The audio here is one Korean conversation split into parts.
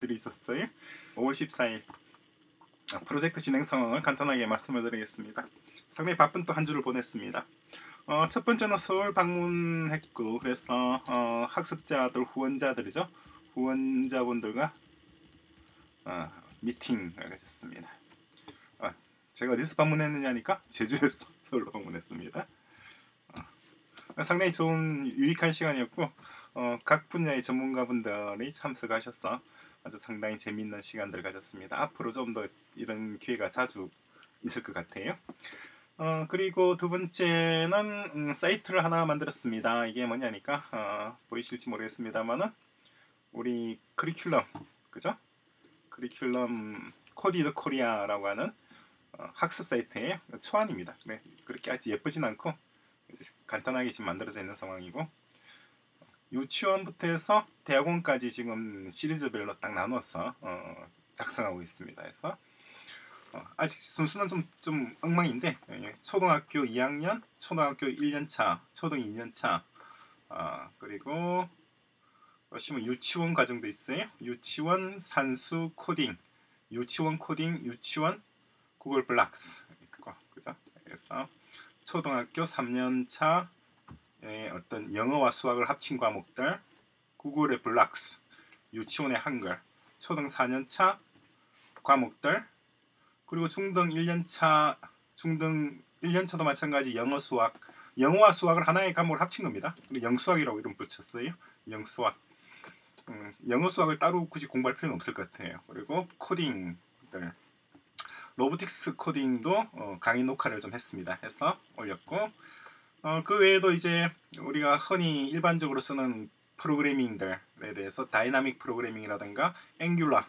일들이 있었어요. 5월 14일 프로젝트 진행 상황을 간단하게 말씀을 드리겠습니다. 상당히 바쁜 또 한 주를 보냈습니다. 어, 첫 번째는 서울 방문했고 그래서 어, 학습자들 후원자들이죠. 후원자분들과 어, 미팅을 가졌습니다. 아, 제가 어디서 방문했느냐니까 제주에서 서울로 방문했습니다. 어, 상당히 좋은 유익한 시간이었고 어, 각 분야의 전문가분들이 참석하셔서 아주 상당히 재미있는 시간들을 가졌습니다. 앞으로 좀 더 이런 기회가 자주 있을 것 같아요. 어, 그리고 두 번째는 음, 사이트를 하나 만들었습니다. 이게 뭐냐니까 어, 보이실지 모르겠습니다만은 우리 커리큘럼 그죠? 커리큘럼 코디드 코리아라고 하는 어, 학습 사이트예요. 초안입니다. 네, 그렇게 아주 예쁘진 않고 간단하게 지금 만들어져 있는 상황이고 유치원부터 해서 대학원까지 지금 시리즈별로 딱 나눠서 어, 작성하고 있습니다. 그래서 어, 아직 순수는 좀, 좀 엉망인데 예, 초등학교 2학년, 초등학교 1년차, 초등 2년차 어, 그리고 보시면 유치원 과정도 있어요. 유치원 산수 코딩, 유치원 코딩, 유치원 구글 블락스 있고 그죠? 그래서 초등학교 3년차 어떤 영어와 수학을 합친 과목들, 구글의 블락스, 유치원의 한글, 초등 4년차 과목들, 그리고 중등 1년차, 중등 1년차도 마찬가지 영어 수학, 영어와 수학을 하나의 과목을 합친 겁니다. 영수학이라고 이름 붙였어요. 영수학. 음, 영어 수학을 따로 굳이 공부할 필요는 없을 것 같아요. 그리고 코딩들, robotics 코딩도 어, 강의 녹화를 좀 했습니다. 해서 올렸고 어, 그 외에도 이제 우리가 흔히 일반적으로 쓰는 프로그래밍들에 대해서 dynamic programming이라든가 Angular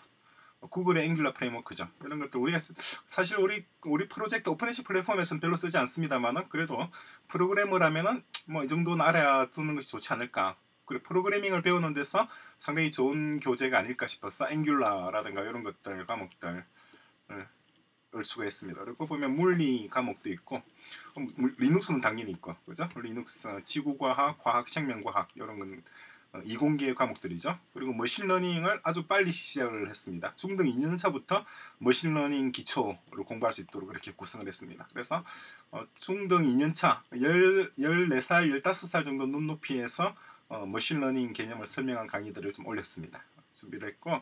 구글의 Angular framework죠. 이런 것들 우리가 사실 우리 우리 프로젝트 오픈해시 플랫폼에서는 별로 쓰지 않습니다만은 그래도 프로그래머라면은 뭐 이 정도는 알아야 두는 것이 좋지 않을까. 그리고 프로그래밍을 배우는 데서 상당히 좋은 교재가 아닐까 싶어서 Angular라든가 이런 것들 과목들 을 수록했습니다. 그리고 보면 물리 과목도 있고 어, 리눅스는 당연히 있고 그죠? 리눅스, 지구과학, 과학, 생명과학 이런 건 어, 이공계 과목들이죠. 그리고 machine learning을 아주 빨리 시작을 했습니다. 중등 2년 차부터 machine learning 기초를 공부할 수 있도록 그렇게 구성을 했습니다. 그래서 어, 중등 2년 차 10, 14살, 15살 정도 눈높이에서 어, machine learning 개념을 설명한 강의들을 좀 올렸습니다. 준비를 했고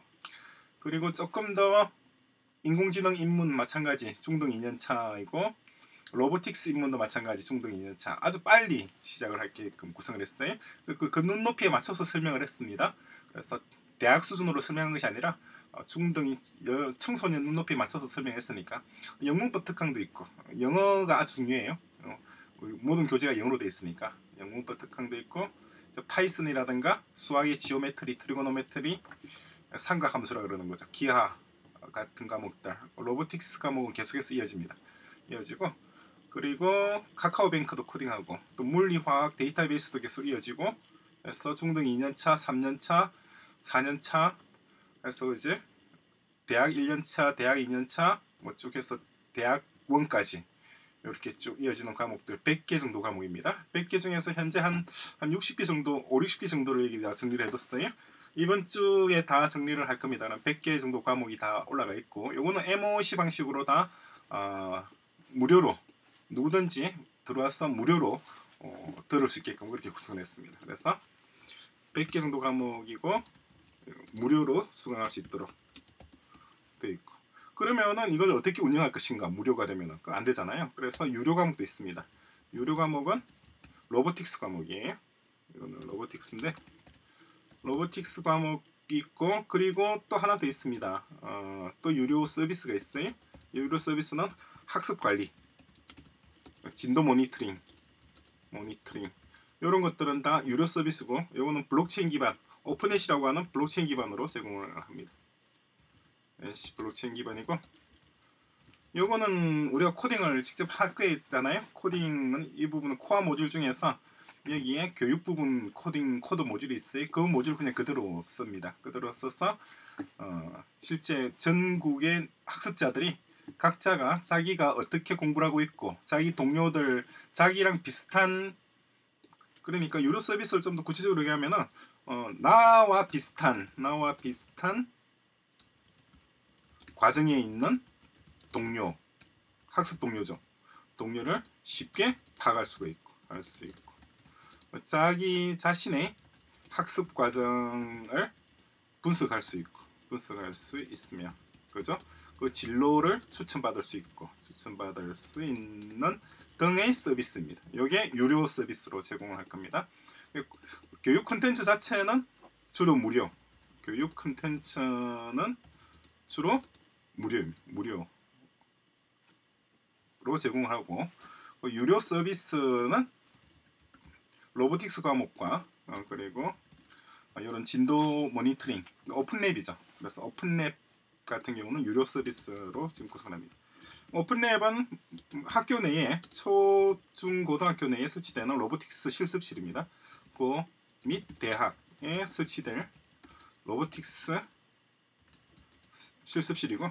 그리고 조금 더 인공지능 입문 마찬가지 중등 2년차이고 로보틱스 입문도 마찬가지 중등 2년차 아주 빨리 시작을 할게끔 구성을 했어요. 그, 그 눈높이에 맞춰서 설명을 했습니다. 그래서 대학 수준으로 설명한 것이 아니라 어, 중등 청소년 눈높이에 맞춰서 설명했으니까 영문법 특강도 있고 영어가 아주 중요해요. 어, 모든 교재가 영어로 되어 있으니까 영문법 특강도 있고 파이썬이라든가 수학의 geometry, trigonometry, 삼각함수라 그러는 거죠. 기하 같은 과목들 robotics 과목은 계속해서 이어집니다. 이어지고 그리고 카카오뱅크도 코딩하고 또 물리화학 데이터베이스도 계속 이어지고 그래서 중등 2년차, 3년차, 4년차 그래서 이제 대학 1년차, 대학 2년차 뭐 쭉 해서 대학원까지 이렇게 쭉 이어지는 과목들 100개 정도 과목입니다. 100개 중에서 현재 한, 한 60개 정도, 5, 60개 정도를 여기 정리를 해뒀어요. 이번 주에 다 정리를 할 겁니다. 100개 정도 과목이 다 올라가 있고 요거는 MOC 방식으로 다 어, 무료로 누구든지 들어와서 무료로 어, 들을 수 있게끔 그렇게 구성했습니다. 그래서 100개 정도 과목이고 무료로 수강할 수 있도록 되어 있고 그러면은 이걸 어떻게 운영할 것인가 무료가 되면은 안 되잖아요. 그래서 유료 과목도 있습니다. 유료 과목은 robotics 과목이에요. 이거는 robotics인데 robotics 과목이 있고 그리고 또 하나 더 있습니다. 어, 또 유료 서비스가 있어요. 유료 서비스는 학습 관리, 진도 모니터링, 모니터링 이런 것들은 다 유료 서비스고 이거는 블록체인 기반, 오픈넷이라고 하는 블록체인 기반으로 제공을 합니다. 해시 블록체인 기반이고 요거는 우리가 코딩을 직접 할 거잖아요. 코딩은 이 부분은 core 모듈 중에서 여기에 교육 부분 코딩 코드 모듈이 있어요. 그 모듈 그냥 그대로 씁니다. 그대로 써서 어, 실제 전국의 학습자들이 각자가 자기가 어떻게 공부를 하고 있고 자기 동료들 자기랑 비슷한 그러니까 유료 서비스를 좀 더 구체적으로 얘기하면은 어, 나와 비슷한 나와 비슷한 과정에 있는 동료, 학습 동료죠. 동료를 쉽게 파악할 수가 있고, 할 수 있고, 자기 자신의 학습 과정을 분석할 수 있고, 분석할 수 있으며, 그죠? 그 진로를 추천받을 수 있고, 추천받을 수 있는 등의 서비스입니다. 이게 유료 서비스로 제공을 할 겁니다. 교육 콘텐츠 자체는 주로 무료. 교육 콘텐츠는 주로 무료 무료로 제공하고 그 유료 서비스는 로보틱스 과목과 어, 그리고 이런 진도 모니터링 오픈랩이죠. 그래서 오픈랩 같은 경우는 유료 서비스로 지금 구성합니다. 오픈랩은 학교 내에 초, 중, 고등학교 내에 설치되는 로보틱스 실습실입니다. 그및 대학에 설치될 로보틱스 실습실이고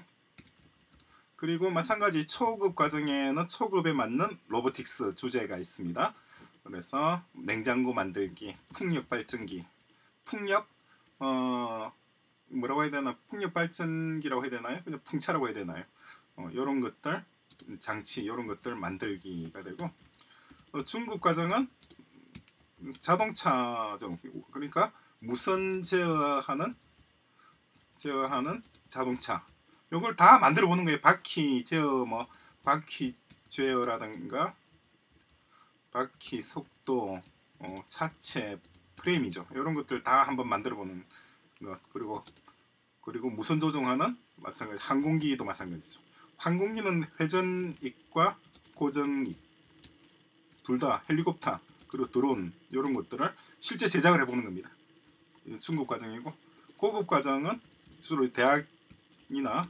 그리고 마찬가지 초급 과정에는 초급에 맞는 로보틱스 주제가 있습니다. 그래서 냉장고 만들기, 풍력 발전기, 풍력 어 뭐라고 해야 되나 풍력 발전기라고 해야 되나요? 그냥 풍차라고 해야 되나요? 어, 이런 것들 장치 이런 것들 만들기가 되고 어, 중급 과정은 자동차죠. 그러니까 무선 제어하는 제어하는 자동차. 이걸 다 만들어 보는 거예요. 바퀴 제어 뭐 바퀴 제어라든가 바퀴 속도 어, 차체 프레임이죠. 이런 것들 다 한번 만들어 보는 것. 그리고 그리고 무선 조종하는 마찬가지 항공기도 마찬가지죠. 항공기는 회전익과 고정익 둘 다 헬리콥터 그리고 드론 이런 것들을 실제 제작을 해보는 겁니다. 중급 과정이고 고급 과정은 주로 대학이나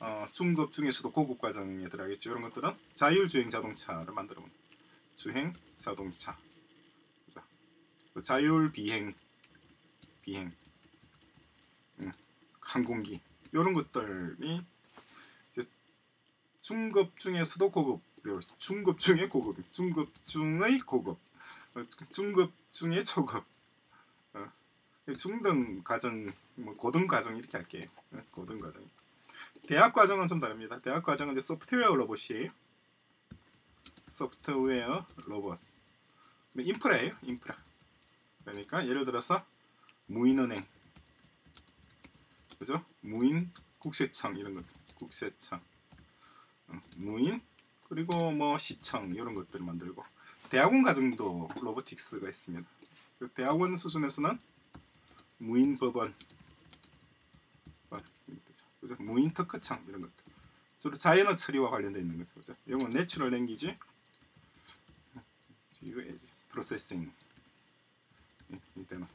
어, 중급 중에서도 고급 과정에 들어가겠죠. 이런 것들은 자율주행 자동차를 만들어 보는 주행 자동차, 그 자율 비행 비행. 음, 항공기. 이런 것들이 중급 중에서도 고급 중급 중에 고급 중급 중의 고급 중급 중에 초급. 어, 중등 과정 뭐 고등 과정 이렇게 할게요. 어, 고등 과정. 대학 과정은 좀 다릅니다. 대학 과정은 이제 소프트웨어 로봇이에요 소프트웨어 로봇 인프라예요 인프라 그러니까 예를 들어서 무인은행 그죠 무인 국세청 이런 것 국세청 어, 무인 그리고 뭐 시청 이런 것들을 만들고 대학원 과정도 robotics가 있습니다. 그 대학원 수준에서는 무인 법원, 어, 그죠? 무인 특허청 이런 것들. 주로 자연어 처리와 관련돼 있는 거죠. 그죠? 이건 natural language, 프로세싱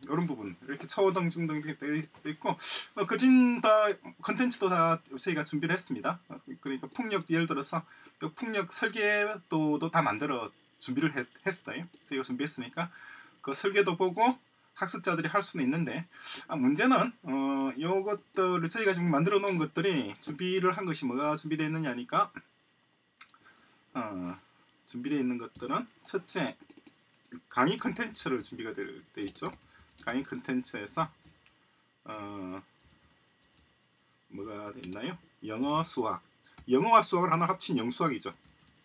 이런 부분 이렇게 초등 중등 이렇게 돼 있고 어, 그진 다 컨텐츠도 다 저희가 준비를 했습니다. 어, 그러니까 풍력 예를 들어서 풍력 설계도도 다 만들어 준비를 했, 했어요. 저희가 준비했으니까 그 설계도 보고 학습자들이 할 수는 있는데 아, 문제는 어, 요것들을 저희가 지금 만들어 놓은 것들이 준비를 한 것이 뭐가 준비되어 있느냐니까 어, 준비되어 있는 것들은 첫째 강의 컨텐츠를 준비가 되어 있죠. 강의 컨텐츠에서 어, 뭐가 있나요? 영어, 수학. 영어와 수학을 하나 합친 영수학이죠.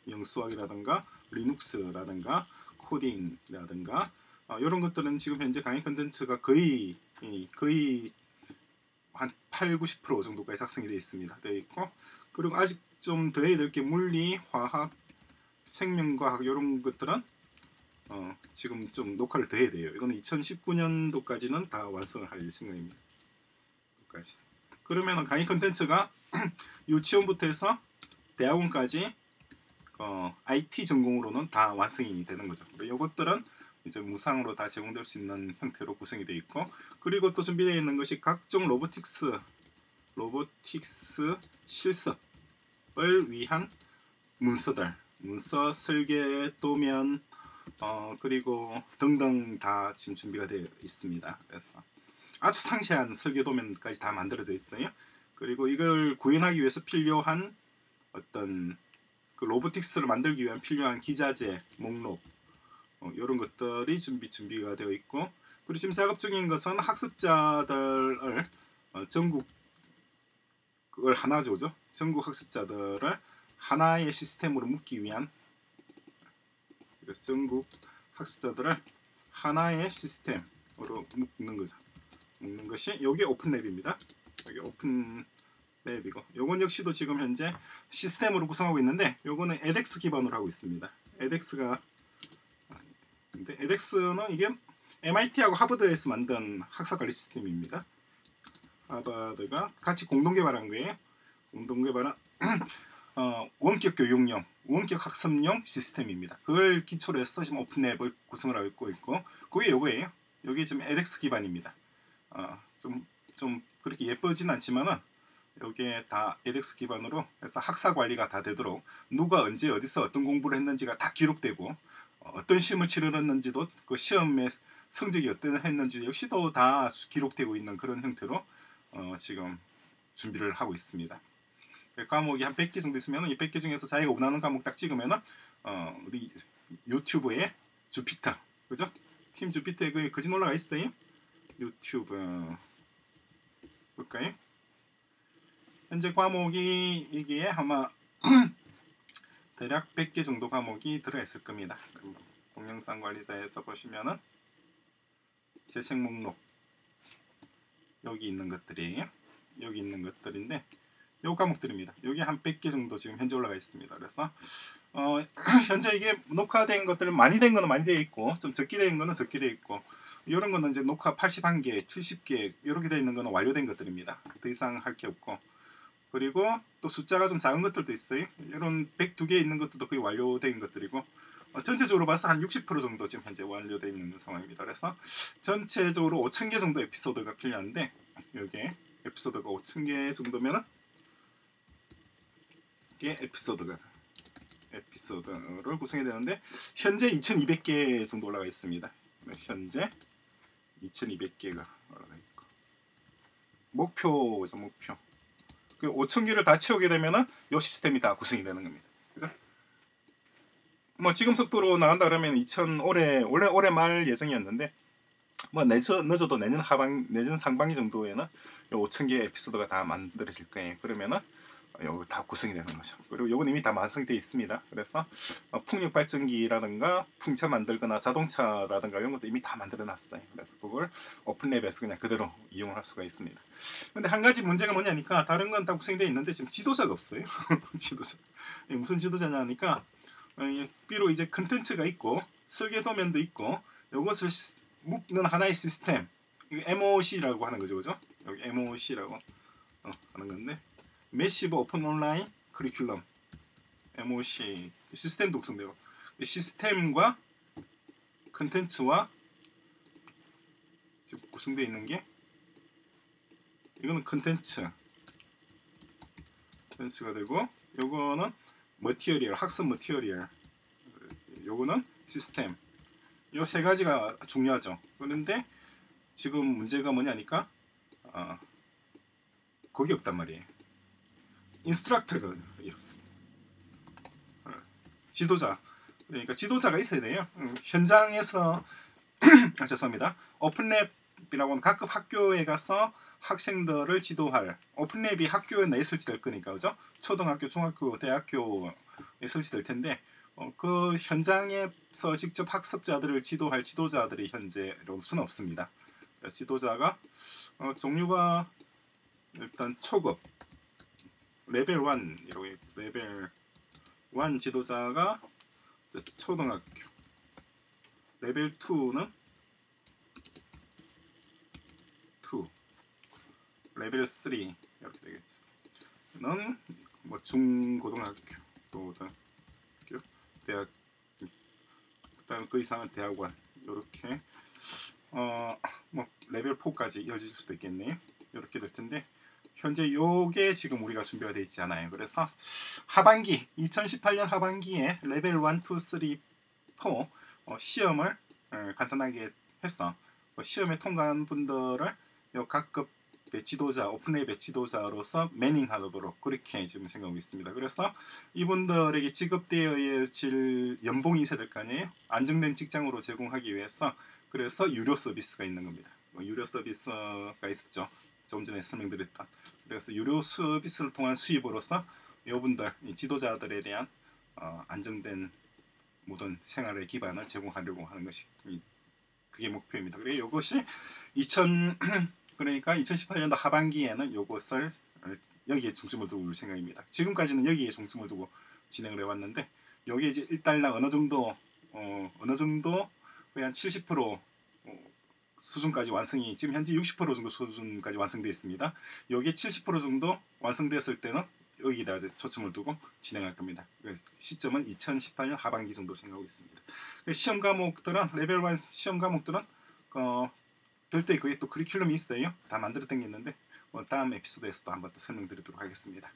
영수학이라든가 리눅스라든가 코딩이라든가 어, 이런 것들은 지금 현재 강의 컨텐츠가 거의 거의 한 8, 90% 정도까지 작성이 되어 있습니다. 되어 있고 그리고 아직 좀 더해야 될 게 물리, 화학, 생명과학 이런 것들은 어, 지금 좀 녹화를 더 해야 돼요. 이거는 2019년도까지는 다 완성을 할 생각입니다. 까지. 그러면 강의 컨텐츠가 유치원부터 해서 대학원까지 어, IT 전공으로는 다 완성이 되는 거죠. 이것들은 이제 무상으로 다 제공될 수 있는 형태로 구성이 되어 있고 그리고 또 준비되어 있는 것이 각종 로보틱스 로보틱스 실습을 위한 문서들 문서 설계 도면 어, 그리고 등등 다 지금 준비가 되어 있습니다. 그래서 아주 상세한 설계 도면까지 다 만들어져 있어요. 그리고 이걸 구현하기 위해서 필요한 어떤 그 로보틱스를 만들기 위한 필요한 기자재, 목록 어, 이런 것들이 준비 준비가 되어 있고 그리고 지금 작업 중인 것은 학습자들을 어, 전국을 하나죠, 그죠? 전국 학습자들을 하나의 시스템으로 묶기 위한 그래서 전국 학습자들을 하나의 시스템으로 묶는 거죠. 묶는 것이 여기 오픈랩입니다. 여기 오픈랩이고 요건 역시도 지금 현재 시스템으로 구성하고 있는데 요거는 edX 기반으로 하고 있습니다. edX가 근데 edX는 이게 MIT하고 하버드에서 만든 학사 관리 시스템입니다. 하버드가 같이 공동 개발한 거예요. 공동 개발한 어, 원격 교육용, 원격 학습용 시스템입니다. 그걸 기초로 해서 지금 오픈앱을 구성을 하고 있고 그게 요거예요. 여기 지금 edX 기반입니다. 어, 좀, 좀 그렇게 예쁘진 않지만은 여기에 다 edX 기반으로 해서 학사 관리가 다 되도록 누가 언제 어디서 어떤 공부를 했는지가 다 기록되고 어, 떤 시험을 치르렀는지도 그 시험의 성적이 어떤 했는지 역시도 다 기록되고 있는 그런 형태로 어, 지금 준비를 하고 있습니다. 그 과목이 한 100개 정도 있으면 이 100개 중에서 자기가 원하는 과목 딱 찍으면은 어, 우리 유튜브에 주피터 그죠? 팀 주피터에 그 그진 올라가 있어요. 유튜브 볼까요? 현재 과목이 이게 아마 대략 100개 정도 과목이 들어있을 겁니다. 동영상 관리사에서 보시면은 재생 목록 여기 있는 것들이에요. 여기 있는 것들인데 요 과목들입니다. 여기 한 100개 정도 지금 현재 올라가 있습니다. 그래서 어, 현재 이게 녹화된 것들은 많이 된 거는 많이 되어 있고 좀 적게 된 거는 적게 되어 있고 이런 거는 이제 녹화 81개, 70개 이렇게 되어 있는 거는 완료된 것들입니다. 더 이상 할 게 없고 그리고 또 숫자가 좀 작은 것들도 있어요. 이런 102개 있는 것들도 거의 완료된 것들이고 어, 전체적으로 봐서 한 60% 정도 지금 현재 완료되어 있는 상황입니다. 그래서 전체적으로 5,000개 정도 에피소드가 필요한데 여기에 에피소드가 5,000개 정도면 은 이게 에피소드가 에피소드를 구성해야 되는데 현재 2,200개 정도 올라가 있습니다. 현재 2,200개가 올라가 있고 목표죠 목표. 그 5,000개를 다 채우게 되면은 이 시스템이 다 구성이 되는 겁니다. 그죠? 뭐 지금 속도로 나간다 그러면 2000 올해 올해 올해 말 예정이었는데 뭐 늦어 늦어도 내년 하반 내년 상반기 정도에는 요 5,000개 에피소드가 다 만들어질 거예요. 그러면은 요거 다 구성이 되는 거죠. 그리고 요건 이미 다 완성되어 있습니다. 그래서 어, 풍력 발전기라든가 풍차 만들거나 자동차라든가 이런 것도 이미 다 만들어 놨어요. 그래서 그걸 오픈랩에서 그냥 그대로 이용할 수가 있습니다. 근데 한 가지 문제가 뭐냐니까 다른 건 다 구성되어 있는데 지금 지도자가 없어요. 지도자. 무슨 지도자냐니까 어, 비록 이제 컨텐츠가 있고 설계 도면도 있고 이것을 묶는 하나의 시스템 MOC라고 하는 거죠, 그죠? 여기 MOC라고 어, 하는 건데 Massive Open Online Curriculum MOC 시스템 구성되고 시스템과 컨텐츠와 지금 구성되어 있는 게 이거는 컨텐츠. 컨텐츠가 되고 요거는 material 학습 material 요거는 시스템. 요 세 가지가 중요하죠. 그런데 지금 문제가 뭐냐니까 어, 거기 없단 말이에요 instructor가 없습니다 어, 지도자 그러니까 지도자가 있어야 돼요 음, 현장에서 아, 죄송합니다 오픈랩이라고 하는 각급 학교에 가서 학생들을 지도할 오픈랩이 학교에 내 설치될 거니까 그죠? 초등학교, 중학교, 대학교에 설치될 텐데 어, 그 현장에서 직접 학습자들을 지도할 지도자들이 현재로서는 없습니다. 지도자가 어, 종류가 일단 초급 레벨 1 이렇게 레벨 1 지도자가 초등학교 레벨 2는 2 레벨 3 이렇게 되겠죠. 는 뭐 중고등학교, 고등학교, 대학, 그다음 그 이상은 대학원 이렇게 어 뭐 레벨 4까지 이어질 수도 있겠네요. 이렇게 될 텐데 현재 요게 지금 우리가 준비가 되어 있지 않아요. 그래서 하반기 2018년 하반기에 레벨 1, 2, 3, 4 어, 시험을 어, 간단하게 했어. 어, 시험에 통과한 분들을 요 각급 지도자, 오픈랩의 지도자로서 매닝하도록 그렇게 지금 생각하고 있습니다. 그래서 이분들에게 지급되어 질 연봉이 있어야 될 거 아니에요? 안정된 직장으로 제공하기 위해서 그래서 유료 서비스가 있는 겁니다. 뭐 유료 서비스가 있었죠. 좀 전에 설명드렸던 그래서 유료 서비스를 통한 수입으로서 이 지도자들에 대한 어, 안정된 모든 생활의 기반을 제공하려고 하는 것이 이- 그게 목표입니다. 그리고 이것이 2000 그러니까 2018년도 하반기에는 이것을 어, 여기에 중점을 두고 올 생각입니다. 지금까지는 여기에 중점을 두고 진행을 해왔는데 여기에 이제 일단락 어느 정도 어, 어느 정도 거의 한 70% 어, 수준까지 완성이 지금 현재 60% 정도 수준까지 완성되어 있습니다. 여기에 70% 정도 완성되었을 때는 여기다 이제 초점을 두고 진행할 겁니다. 그래서 시점은 2018년 하반기 정도 생각하고 있습니다. 그래서 시험 과목들은 레벨 1 시험 과목들은 어, 별도의 그게 또 커리큘럼이 있어요. 다 만들어 당겼는데 어, 다음 에피소드에서도 한번 또 설명드리도록 하겠습니다.